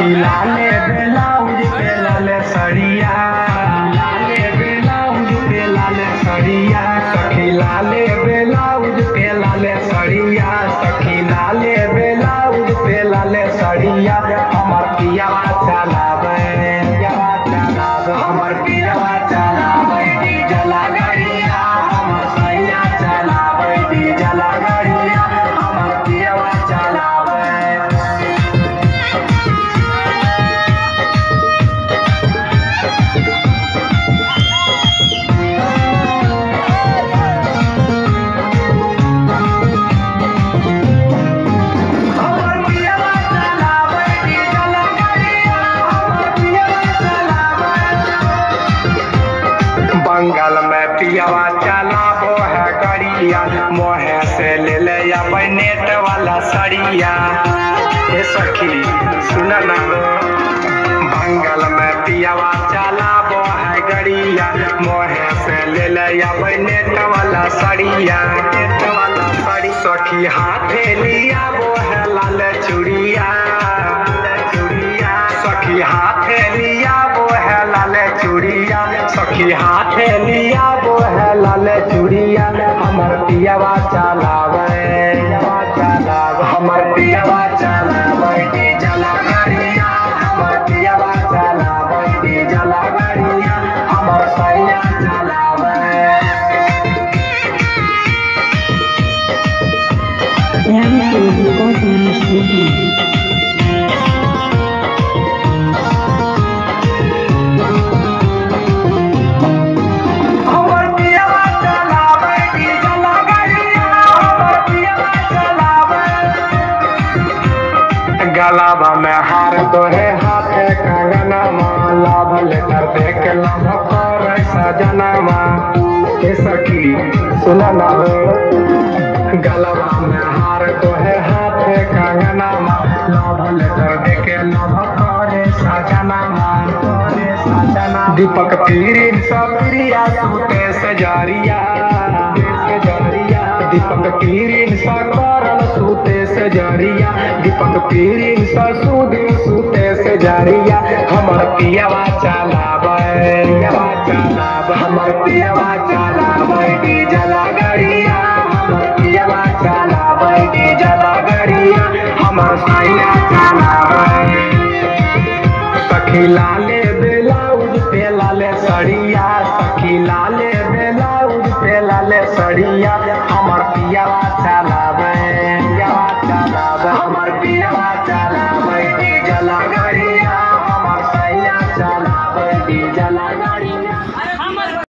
लाले ब्लाउज पे लाले सड़िया। लाले ब्लाउज पे लाले सड़िया। सखी लाले ब्लाउज पे लाले सड़िया। सखी लाले पियावा चलाबो है गाड़िया मोहे से ले ले अबै नेट वाला सड़िया ए सखी, सुन ना। बंगाल में पियावा चलाबो है गाड़िया मोहे से ले ले अबै नेट वाला सड़िया नेट वाला सड़ी सखी, हाथे लिया वो है लाल चूड़िया। सखी, हाथे लिया वो है लाल चूड़िया। सखी, हाथे लिया वो लाल चूड़िया हमर पियावा चलावे। हमर पियावा चलावे, डीजल गाड़िया। हमर पियावा चलावे हमर सैया चलावे। गलाबा में हार तोहे हाथे कंगना लाभ लेकर देख लाभ कर सजनामा ए सखी सुन ना हो गलाबा में हार तोहे हाथे कंगना लाभ लेकर देख लाभ कर सजनामा दीपक पीरिन सप्रिया सुते सजारिया दीपक पीरिन सकरल सुते सजारिया दीपक पीरिन ससुदी सुते सजारिया हमर पियावा चलावे हमर पियावा चलावे डीजल गाड़िया। हमर पियावा चलावे डीजल गाड़िया। हमर सखी लाले ब्लाउज पे लाले सड़िया। सखी लाले ब्लाउज पे लाले सड़िया।